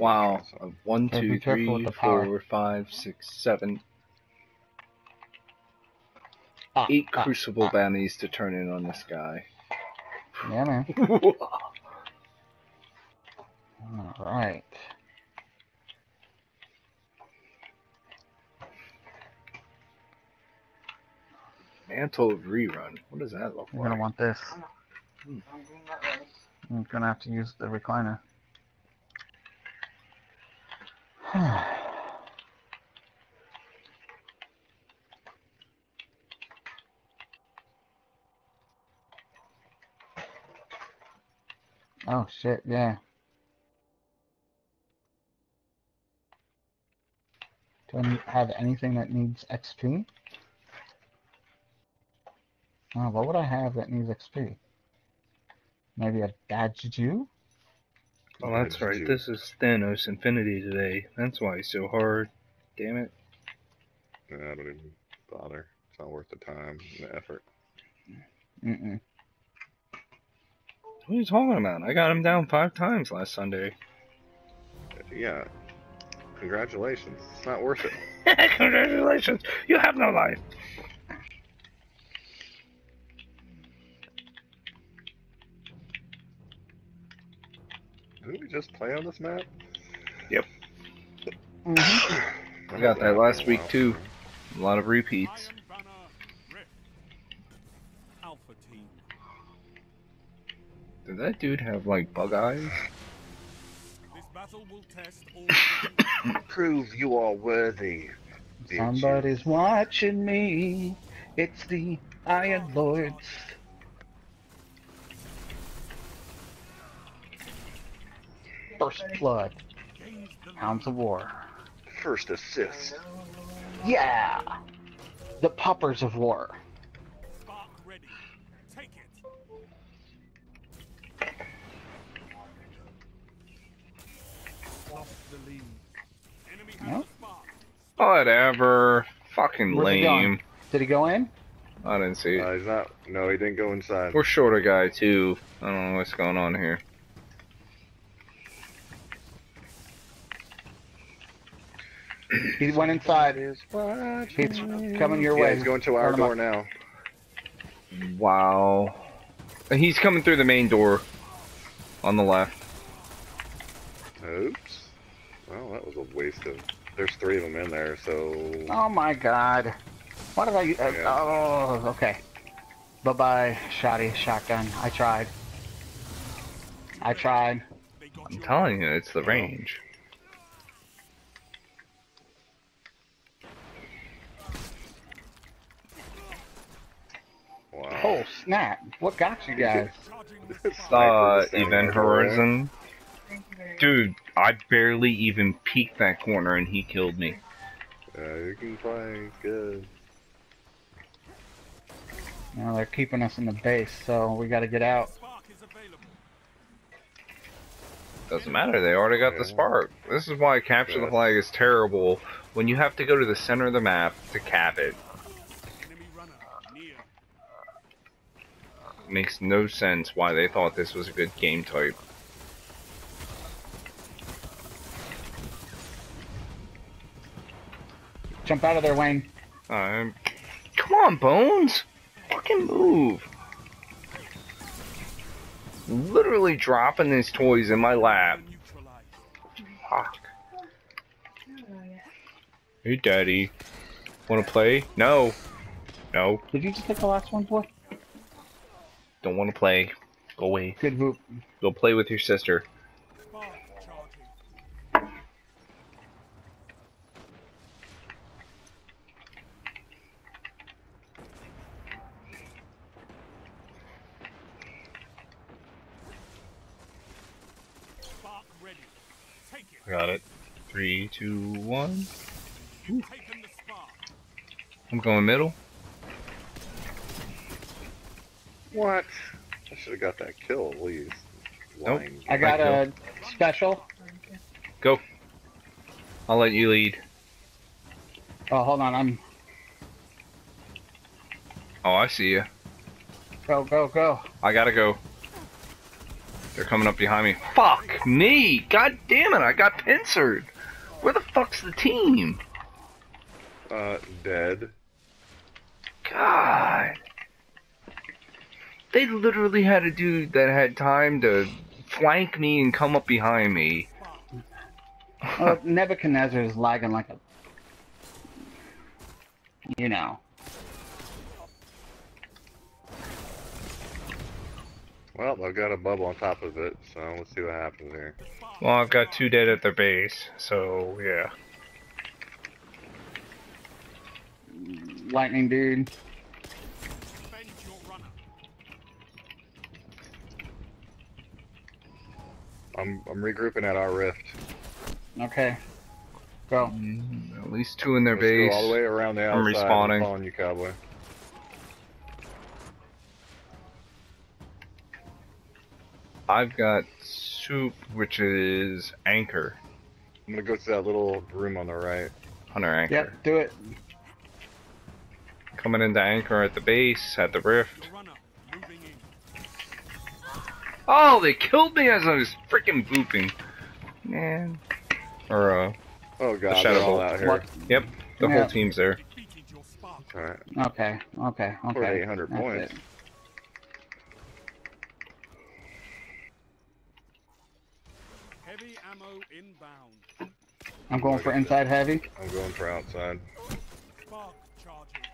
Wow. One, Gotta two, be careful with three, the power. four, five, six, seven, Ah, eight ah, crucible ah. bounties to turn in on this guy. Yeah, man. Alright. Mantle of rerun. What does that look You're like? gonna want this. Hmm. I'm gonna have to use the recliner. oh shit, yeah. Do I have anything that needs XP? Oh, what would I have that needs XP? Maybe a Dajju? Oh, that's right. This is Thanos Infinity today. That's why he's so hard. Damn it. Yeah, I don't even bother. It's not worth the time and the effort. Mm-mm. What are you talking about? I got him down five times last Sunday. Yeah. Congratulations. It's not worth it. Congratulations. You have no life. Just play on this map? Mm-hmm. I got that last week too. A lot of repeats. Iron Alpha Team. Did that dude have like bug eyes? This battle will test all Prove you are worthy. bitches. Somebody's watching me. It's the Iron Lords. First Blood. gaze Hounds of War. First assist. Yeah! The poppers of War. spark ready. Take it. Lost the lead. Enemy has No? the spark. Whatever. Fucking Where's lame. going? Did he go in? I didn't see. Uh, he's not. No, he didn't go inside. We're short a guy too. I don't know what's going on here. He went inside. Is He's coming your yeah, way. he's going to our door now. Wow. He's coming through the main door. On the left. Oops. Well, that was a waste of. There's three of them in there, so. Oh my god. What did I... Uh, Yeah. Oh, okay. Bye-bye, shoddy shotgun. I tried. I tried. I'm telling you, it's the range. Wow. Oh, snap. What got you guys? Charging the This spark. Uh, Event standing over there. Horizon. Dude, I barely even peeked that corner and he killed me. Yeah, you can play. Good. Well, they're keeping us in the base, so we gotta get out. Spark is available. Doesn't matter, they already got the spark. This is why capture the flag is terrible when you have to go to the center of the map to cap it. Enemy runner near. It makes no sense why they thought this was a good game type. Jump out of there, Wayne. Um, come on, Bones! Fucking move! Literally dropping these toys in my lap. Fuck. Hey, Daddy. Wanna play? No. No. Did you just take the last one, boy? Don't wanna play. Go away. Good move. Go play with your sister. Spark charging. Spark ready. Take it. Got it. Three, two, one. You've taken the spark. I'm going middle. What? I should have got that kill at least. Nope. Lying. I got a special. Go. I'll let you lead. Oh, hold on. I'm. Oh, I see you. Go, go, go. I gotta go. They're coming up behind me. Fuck me! God damn it! I got pincered. Where the fuck's the team? Uh, dead. God. They literally had a dude that had time to flank me and come up behind me. Uh, Nebuchadnezzar is lagging like a. You know. Well, I've got a bubble on top of it, so let's see what happens here. Well, I've got two dead at their base, so yeah. Lightning dude. defend your runner. I'm I'm regrouping at our rift. Okay. Go. Mm, At least two in their Let's base. go all the way around the I'm outside. respawning. I'm following you, cowboy. I've got soup, which is anchor. I'm gonna go to that little room on the right. Hunter anchor. Yep, do it. Coming into anchor at the base, at the rift. Oh, they killed me as I was freaking booping. Man. Or, uh, Oh god, The shadow they're bolt. out here. What? yep, the Yeah. whole team's there. Defeated your spark. Alright. Okay, okay, okay. 800 That's points. it. Heavy ammo inbound. I'm going for inside heavy. I'm going for outside. Spark charging.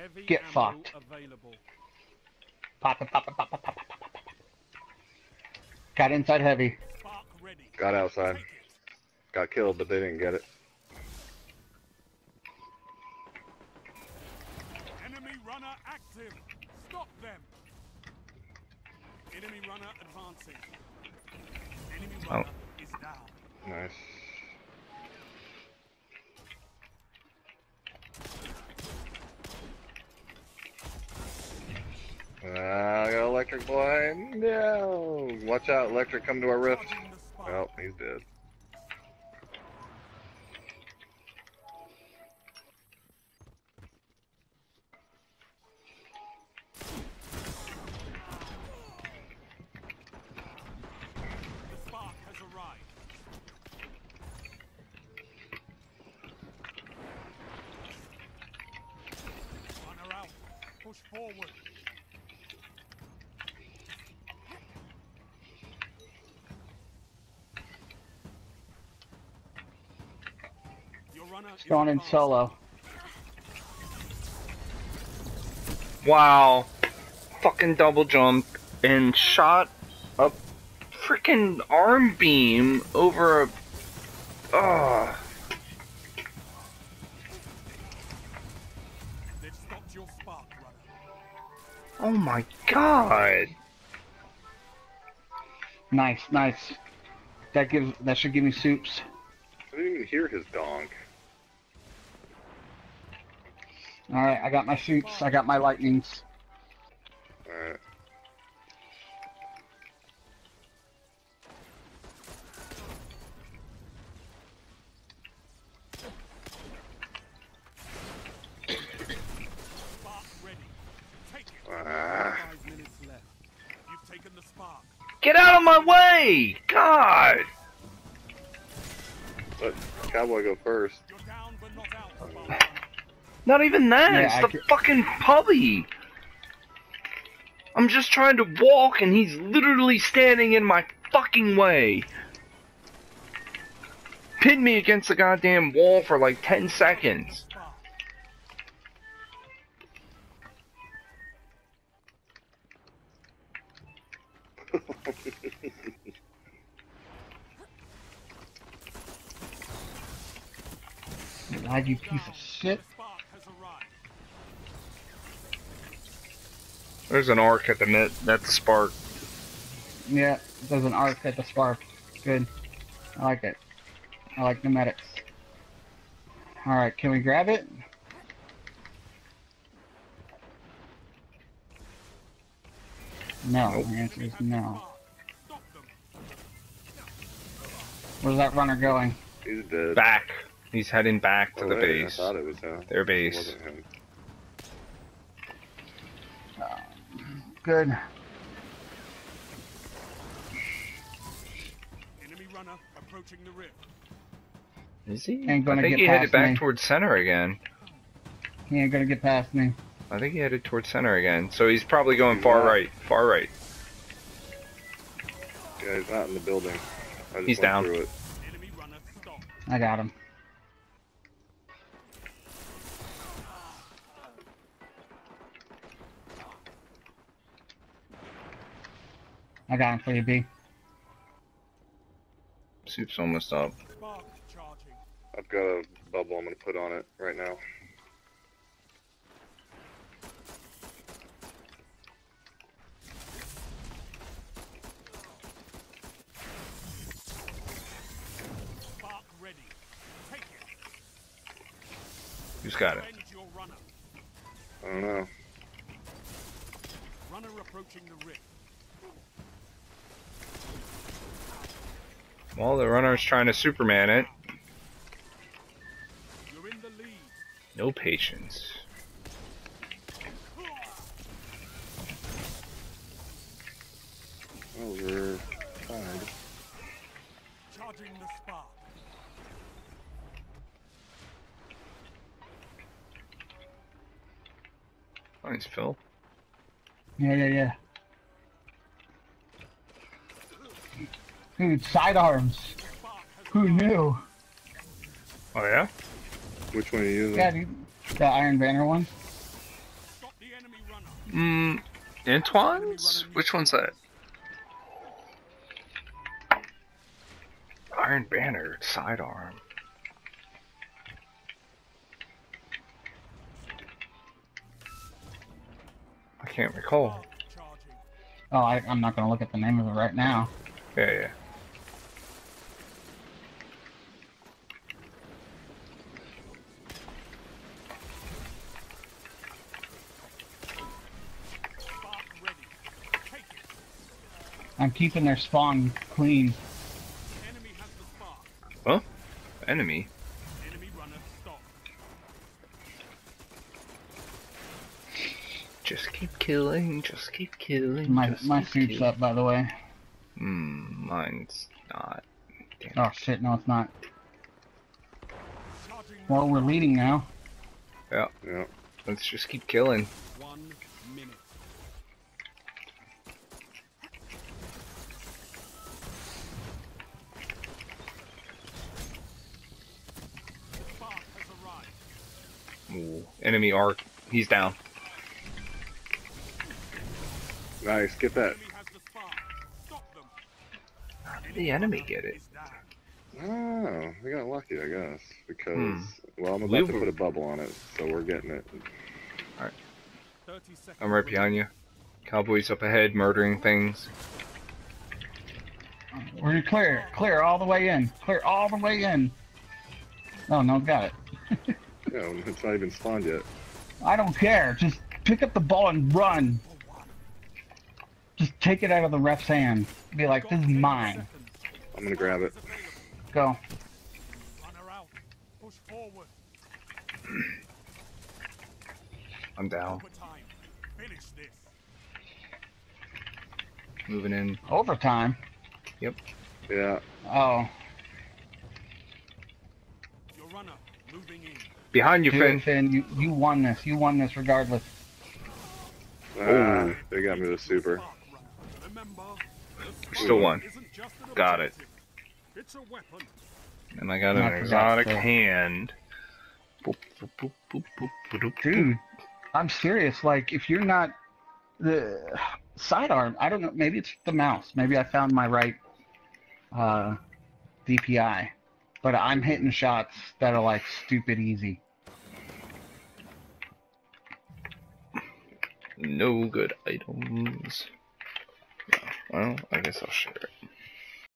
Heavy Get ammo fucked. available. Pop it, pop it, pop it, pop it, pop it, pop. Got inside heavy. Got outside. Got killed, but they didn't get it. Enemy runner active. Stop them. Enemy runner advancing. Enemy Oh. runner is down. Nice. Ah, I got electric boy. No. Watch out, electric come to our rift. Oh, he's dead. The spark has arrived. Runner out. Push forward. Your runner is Going in solo. Wow. Fucking double jump and shot a freaking arm beam over a. Ugh. They've stopped your spark, runner. Oh my god. Nice, nice. That gives that should give me soups. I didn't even hear his donk. All right, I got my soups. I got my lightnings. Alright. Spark ready. Take it. Five minutes left. You've taken the spark. Get out of my way! God! Let Cowboy go first. Not even that, Yeah, it's I the fucking puppy! I'm just trying to walk and he's literally standing in my fucking way. Pinned me against the goddamn wall for like 10 seconds. You piece of shit? The spark has arrived. There's an arc at the net, at the spark. Yeah, there's an arc at the spark. Good. I like it. I like the medics. Alright, can we grab it? No, Nope. the answer is no. spark. Stop them. Where's that runner going? He's dead. Back. He's heading back to Oh, the wait, base. I thought it was him. Their It base. wasn't him. Uh, Good. Enemy runner approaching the rift. Is he? Ain't gonna I think get he headed past back me. towards center again. He ain't gonna get past me. I think he headed towards center again. So he's probably going far Yeah. right. Far right. Yeah, he's not in the building. I just He's down. Through it. Enemy runner stopped. I got him. I got him for you, B. Soup's almost up. I've got a bubble I'm gonna put on it right now. Spark ready. Take it. Who's got it? Avenge your runner. I don't know. Runner approaching the rift. Well, the runner's trying to Superman it. You're in the lead. No patience. Oh, we're tied. Charging the spark. Thanks, Phil. Yeah, yeah, yeah. Dude, sidearms. Who knew? Oh yeah? Which one are you using? Yeah, dude. The Iron Banner one. Stop the enemy runner. Mm, Antoine's? Which one's that? Iron Banner, sidearm. I can't recall. Oh, I, I'm not gonna look at the name of it right now. Yeah, yeah. I'm keeping their spawn clean. Enemy has the spark. Enemy. Enemy runner stopped. Just keep killing, just keep killing. My just my keep soup's killing. up, by the way. Hmm, mine's not. Damn Oh shit, no, it's not. Well, we're leading now. Yeah, yeah. Let's just keep killing. one minute. Spark has arrived. Ooh, enemy arc. He's down. Nice. Get that. Enemy has the spark. Stop them. How did the enemy get it? Oh, we got lucky, I guess. Because, Hmm. well, I'm about We to put a bubble on it, so we're getting it. Alright. I'm right behind you. Cowboys up ahead, murdering things. We're clear, clear all the way in, clear all the way in. Oh no, got it. Yeah, it's not even spawned yet. I don't care. Just pick up the ball and run. Just take it out of the ref's hand. Be like, this is mine. I'm gonna grab it. Go. Push forward. I'm down. Overtime. Finish this. Moving in. Overtime. Yep. Yeah. Oh, Your runner moving in. Behind you, do Finn. it, Finn. You you won this. You won this regardless. Ah, they got me the super. Spark runner. Remember, the We still won. isn't just an Got it. It's a weapon. And I got I an exotic so- hand. Boop, boop, boop, boop, boop, boop, boop. Dude, I'm serious. Like, if you're not the sidearm, I don't know. Maybe it's the mouse. Maybe I found my right uh, DPI. But I'm hitting shots that are like stupid easy. No good items. Well, I guess I'll share it.